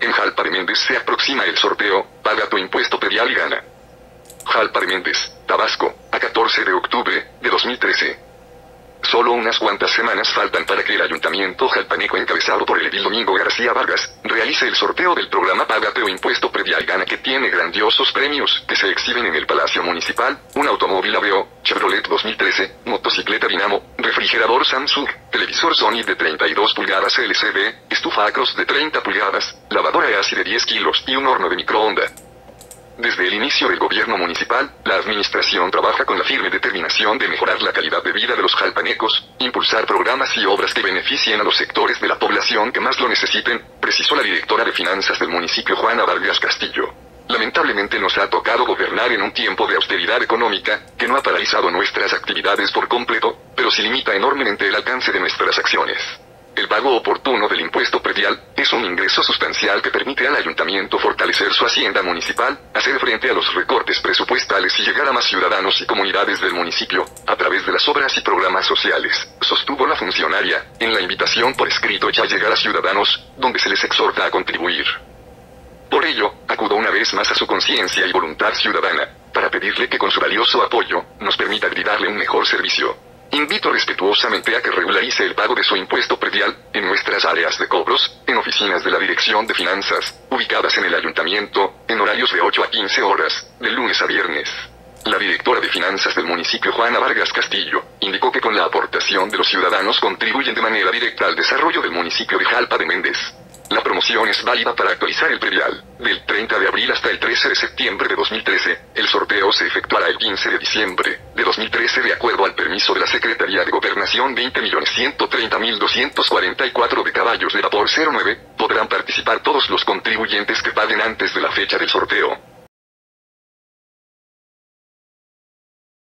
En Jalpa de Méndez se aproxima el sorteo, paga tu impuesto predial y gana. Jalpa de Méndez, Tabasco, a 14 de octubre de 2013. Solo unas cuantas semanas faltan para que el ayuntamiento jalpaneco encabezado por el edil Domingo García Vargas, realice el sorteo del programa Págate o Impuesto Predial Gana que tiene grandiosos premios que se exhiben en el Palacio Municipal, un automóvil Aveo, Chevrolet 2013, motocicleta Dinamo, refrigerador Samsung, televisor Sony de 32 pulgadas LCD, estufa de 30 pulgadas, lavadora de 10 kilos y un horno de microondas. Desde el inicio del gobierno municipal, la administración trabaja con la firme determinación de mejorar la calidad de vida de los jalpanecos, impulsar programas y obras que beneficien a los sectores de la población que más lo necesiten, precisó la directora de finanzas del municipio Juana Vargas Castillo. Lamentablemente nos ha tocado gobernar en un tiempo de austeridad económica, que no ha paralizado nuestras actividades por completo, pero sí limita enormemente el alcance de nuestras acciones. El pago oportuno del impuesto predial es un ingreso sustancial que permite al ayuntamiento fortalecer su hacienda municipal, hacer frente a los recortes presupuestales y llegar a más ciudadanos y comunidades del municipio, a través de las obras y programas sociales, sostuvo la funcionaria, en la invitación por escrito hecha a llegar a ciudadanos, donde se les exhorta a contribuir. Por ello, acudo una vez más a su conciencia y voluntad ciudadana, para pedirle que con su valioso apoyo, nos permita brindarle un mejor servicio. Invito respetuosamente a que regularice el pago de su impuesto predial, en nuestras áreas de cobros, en oficinas de la Dirección de Finanzas, ubicadas en el Ayuntamiento, en horarios de 8 a 15 horas, de lunes a viernes. La directora de finanzas del municipio Juana Vargas Castillo, indicó que con la aportación de los ciudadanos contribuyen de manera directa al desarrollo del municipio de Jalpa de Méndez. La promoción es válida para actualizar el predial. Del 30 de abril hasta el 13 de septiembre de 2013, el sorteo se efectuará el 15 de diciembre de 2013 de acuerdo al permiso de la Secretaría de Gobernación 20.130.244 de caballos de vapor 09, podrán participar todos los contribuyentes que paguen antes de la fecha del sorteo.